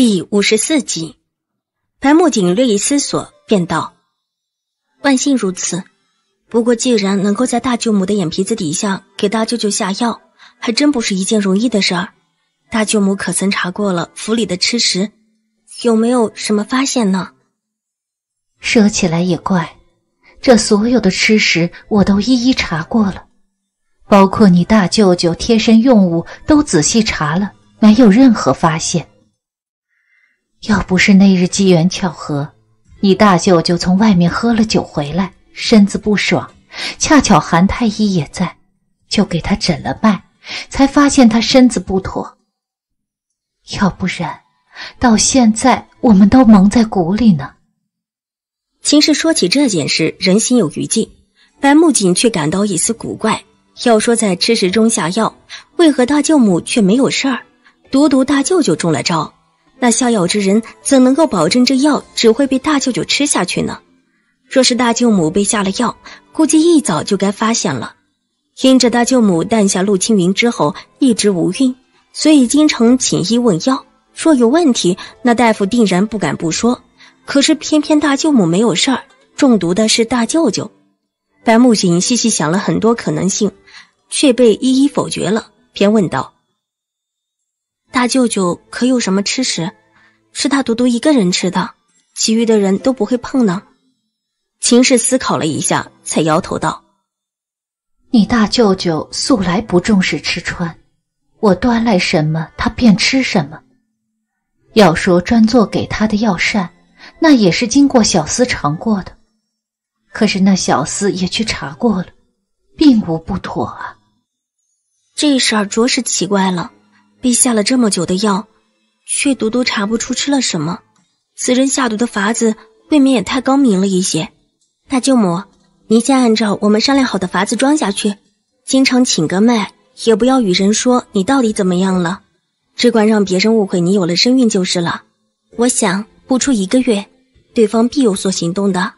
第五十四集，白木槿略一思索，便道：“万幸如此。不过，既然能够在大舅母的眼皮子底下给大舅舅下药，还真不是一件容易的事儿。大舅母可曾查过了府里的吃食，有没有什么发现呢？”说起来也怪，这所有的吃食我都一一查过了，包括你大舅舅贴身用物都仔细查了，没有任何发现。要不是那日机缘巧合，你大舅舅从外面喝了酒回来，身子不爽，恰巧韩太医也在，就给他诊了脉，才发现他身子不妥。要不然，到现在我们都蒙在鼓里呢。秦氏说起这件事，人心有余悸，白木槿却感到一丝古怪。要说在吃食中下药，为何大舅母却没有事儿，独独大舅舅中了招？那下药之人怎能够保证这药只会被大舅舅吃下去呢？若是大舅母被下了药，估计一早就该发现了。因着大舅母诞下陆青云之后一直无孕，所以经常请医问药。若有问题，那大夫定然不敢不说。可是偏偏大舅母没有事儿，中毒的是大舅舅。白木槿细细想了很多可能性，却被一一否决了，便问道。大舅舅可有什么吃食，是他独独一个人吃的，其余的人都不会碰呢？秦氏思考了一下，才摇头道：“你大舅舅素来不重视吃穿，我端来什么他便吃什么。要说专做给他的药膳，那也是经过小厮尝过的，可是那小厮也去查过了，并无不妥啊。这事儿着实奇怪了。”被下了这么久的药，却独独查不出吃了什么，此人下毒的法子未免也太高明了一些。大舅母，您先按照我们商量好的法子装下去，经常请个脉，也不要与人说你到底怎么样了，只管让别人误会你有了身孕就是了。我想不出一个月，对方必有所行动的。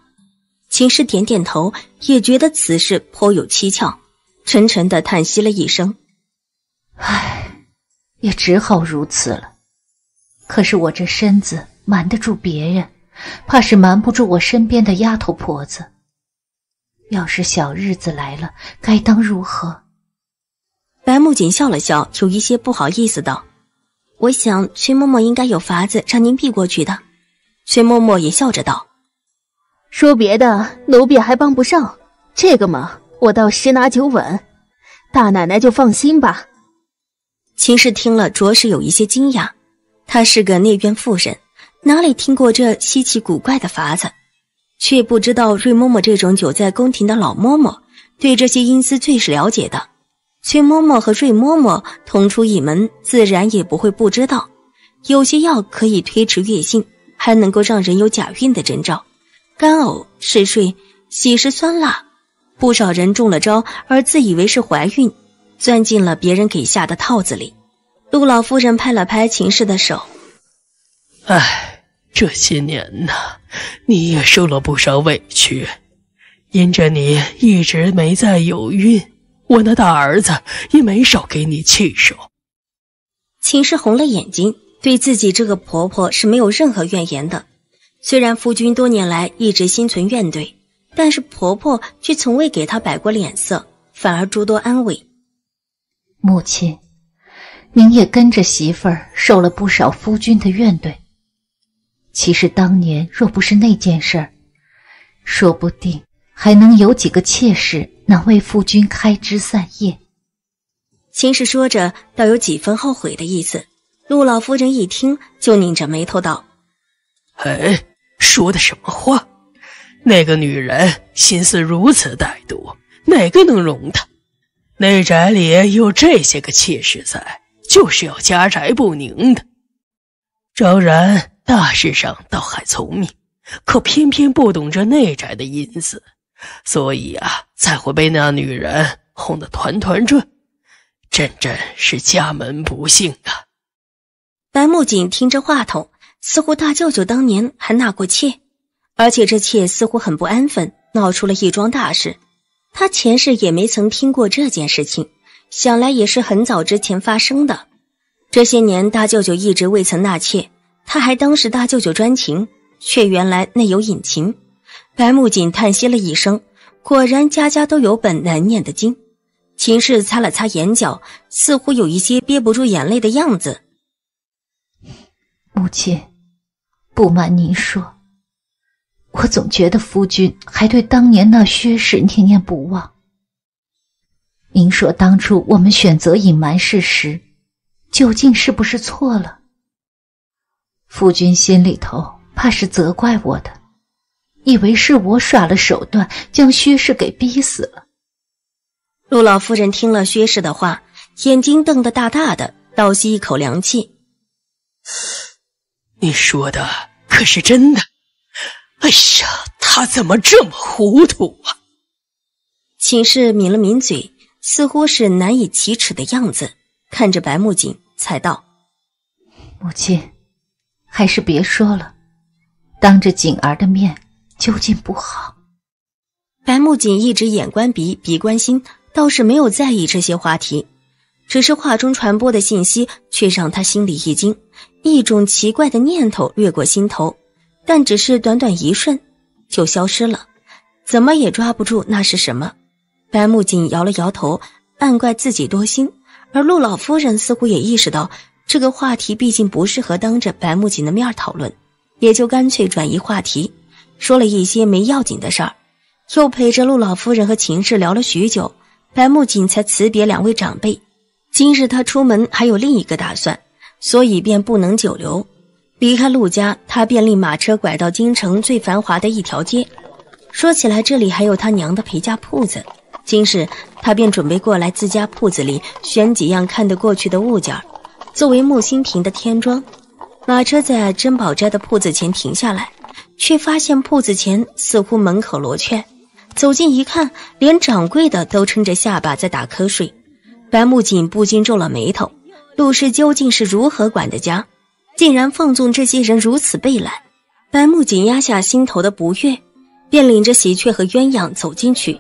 秦氏点点头，也觉得此事颇有蹊跷，沉沉的叹息了一声，唉。也只好如此了。可是我这身子瞒得住别人，怕是瞒不住我身边的丫头婆子。要是小日子来了，该当如何？白木槿笑了笑，有一些不好意思道：“我想崔嬷嬷应该有法子让您避过去的。”崔嬷嬷也笑着道：“说别的，奴婢还帮不上，这个嘛，我倒十拿九稳。大奶奶就放心吧。”秦氏听了，着实有一些惊讶。他是个内院妇人，哪里听过这稀奇古怪的法子？却不知道瑞嬷嬷这种久在宫廷的老嬷嬷，对这些阴司最是了解的。崔嬷嬷和瑞嬷嬷同出一门，自然也不会不知道。有些药可以推迟月经，还能够让人有假孕的征兆。干呕、嗜睡、喜食酸辣，不少人中了招，而自以为是怀孕。钻进了别人给下的套子里，陆老夫人拍了拍秦氏的手。哎，这些年呐，你也受了不少委屈，因着你一直没再有孕，我那大儿子也没少给你气受。秦氏红了眼睛，对自己这个婆婆是没有任何怨言的。虽然夫君多年来一直心存怨怼，但是婆婆却从未给她摆过脸色，反而诸多安慰。母亲，您也跟着媳妇儿受了不少夫君的怨怼。其实当年若不是那件事儿，说不定还能有几个妾室能为夫君开枝散叶。秦氏说着，倒有几分后悔的意思。陆老夫人一听，就拧着眉头道：“哎，说的什么话？那个女人心思如此歹毒，哪个能容她？”内宅里有这些个妾室在，就是要家宅不宁的。昭然大事上倒还聪明，可偏偏不懂这内宅的阴思，所以啊，才会被那女人哄得团团转。真真是家门不幸啊！白木槿听着话筒，似乎大舅舅当年还纳过妾，而且这妾似乎很不安分，闹出了一桩大事。他前世也没曾听过这件事情，想来也是很早之前发生的。这些年，大舅舅一直未曾纳妾，他还当是大舅舅专情，却原来内有隐情。白木槿叹息了一声，果然家家都有本难念的经。秦氏擦了擦眼角，似乎有一些憋不住眼泪的样子。母亲，不瞒您说，我总觉得夫君还对当年那薛氏念念不忘。您说当初我们选择隐瞒事实，究竟是不是错了？夫君心里头怕是责怪我的，以为是我耍了手段，将薛氏给逼死了。陆老夫人听了薛氏的话，眼睛瞪得大大的，倒吸一口凉气。你说的可是真的？哎呀，他怎么这么糊涂啊？秦氏抿了抿嘴，似乎是难以启齿的样子，看着白木槿，才道：“母亲。”还是别说了，当着景儿的面究竟不好。白木槿一直眼观鼻，鼻观心，倒是没有在意这些话题，只是话中传播的信息却让他心里一惊，一种奇怪的念头掠过心头，但只是短短一瞬就消失了，怎么也抓不住那是什么。白木槿摇了摇头，暗怪自己多心，而陆老夫人似乎也意识到。这个话题毕竟不适合当着白木槿的面讨论，也就干脆转移话题，说了一些没要紧的事儿，又陪着陆老夫人和秦氏聊了许久，白木槿才辞别两位长辈。今日他出门还有另一个打算，所以便不能久留。离开陆家，他便令马车拐到京城最繁华的一条街。说起来，这里还有他娘的陪嫁铺子。今日他便准备过来自家铺子里选几样看得过去的物件。作为木心平的添妆，马车在珍宝斋的铺子前停下来，却发现铺子前似乎门口罗雀。走近一看，连掌柜的都撑着下巴在打瞌睡。白木槿不禁皱了眉头：陆氏究竟是如何管的家，竟然放纵这些人如此被懒？白木槿压下心头的不悦，便领着喜鹊和鸳鸯走进去，